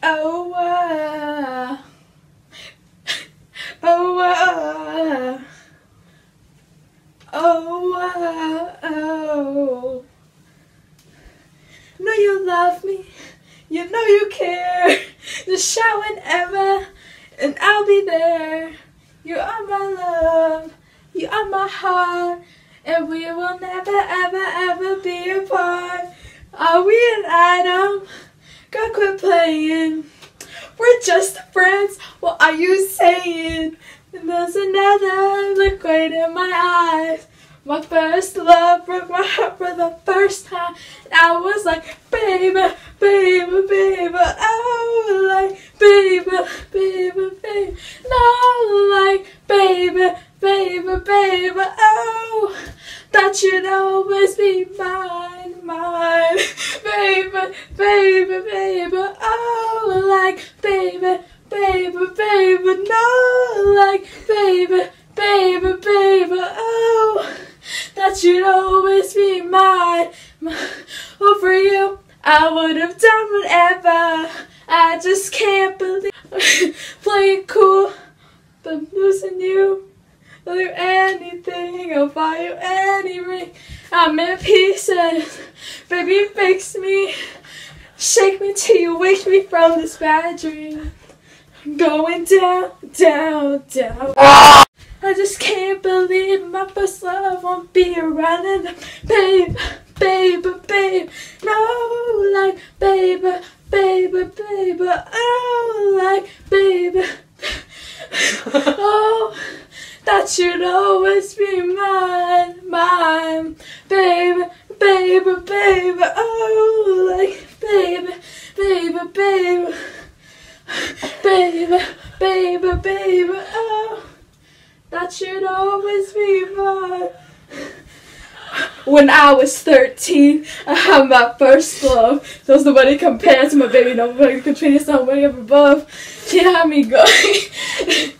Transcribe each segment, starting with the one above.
Oh, uh, oh, uh, oh, oh. Know you love me, you know you care. Just shout whenever, and I'll be there. You are my love, you are my heart, and we will never, ever, ever be apart. Are we an item? God, quit playing. We're just friends. What are you saying? And there's another look right in my eyes. My first love broke my heart for the first time. And I was like, baby, baby, baby. Oh, like, baby, baby, baby. No, like, baby, baby, baby. Oh, that you'd always be mine, mine. Baby, baby, baby. Oh, like, baby, baby, baby. No, like, baby, baby, baby. Oh that you'd always be mine. Oh, for you, I would have done whatever. I just can't believe playing cool, but losing you. I'll do anything, I'll buy you any ring. I'm in pieces, baby, fix me. Shake me till you wake me from this bad dream. Going down, down, down. I just can't believe my first love won't be around and babe, babe, babe, no, like baby, baby, baby, oh, like baby, oh, that should always be mine, mine, baby, baby, baby, oh, like baby, baby, baby, baby, baby, baby, oh. That should always be mine. When I was 13, I had my first love. There was nobody compared to my baby, nobody compared to nobody up above. She had me going.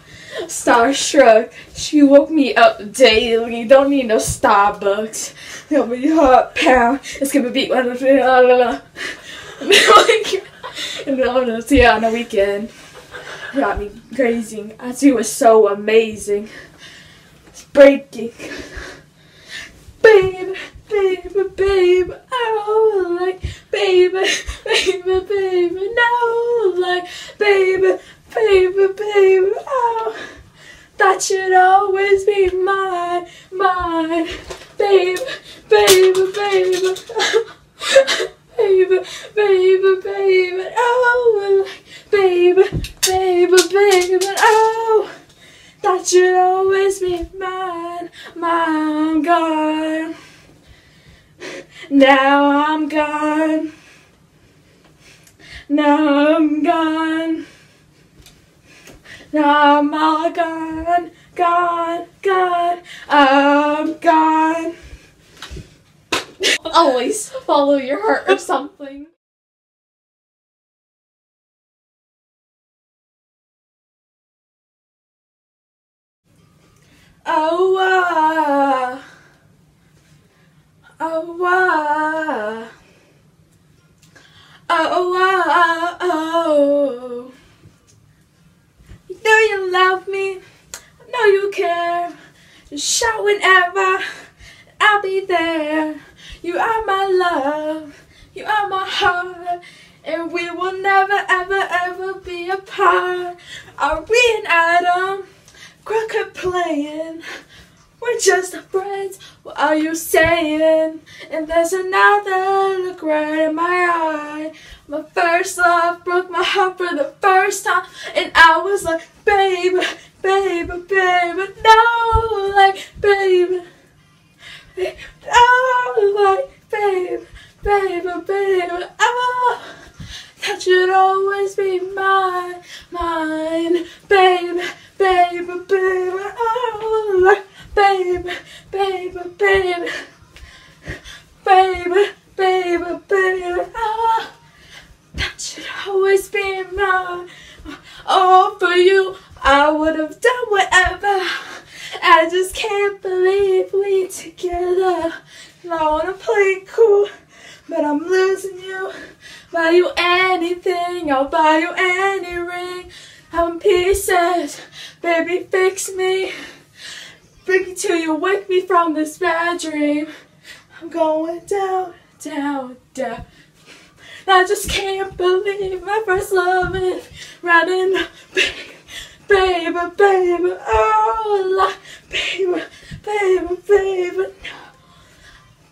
Starstruck. She woke me up daily. Don't need no Starbucks. Help me heart pound. It's gonna beat of the And then yeah, on the weekend got me. As he was so amazing. It's breaking. Baby, baby, baby, oh, like, baby, baby, baby, no, like, baby, baby, baby, oh, that should always be mine, mine, baby, baby, baby, oh. baby, baby, baby, oh, baby, baby, baby, oh, that should always be mine, mine, gone. Now I'm gone. Now I'm gone. Now I'm all gone, gone, gone. I'm gone. Always follow your heart or something. Oh, ah. Oh, ah. Oh, ah, oh. You know you love me. I know you care. Just shout whenever. I'll be there. You are my love. You are my heart. And we will never, ever, ever be apart. Are we an atom? Crooked playing. We're just friends. What are you saying? And there's another look right in my eye. My first love broke my heart for the first time. And I was like, baby, baby, baby, no, like, Oh, like, baby, baby, baby, oh. That should always be mine, mine, baby, baby, baby, oh, like, baby, baby, baby, baby, baby, baby, oh, that should always be mine. Oh, for you, I would have done whatever. I just can't believe we together. And I wanna play cool, but I'm losing you. Buy you anything, I'll buy you any ring. I'm pieces, baby, fix me. Bring me till you wake me from this bad dream. I'm going down, down, down. I just can't believe my first love is running, baby, baby, baby, oh, baby, baby, baby.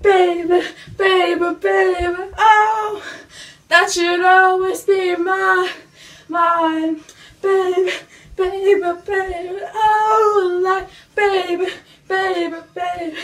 Baby, baby, baby, oh, that should always be my, mine. Baby, baby, baby, oh, like, baby, baby, baby.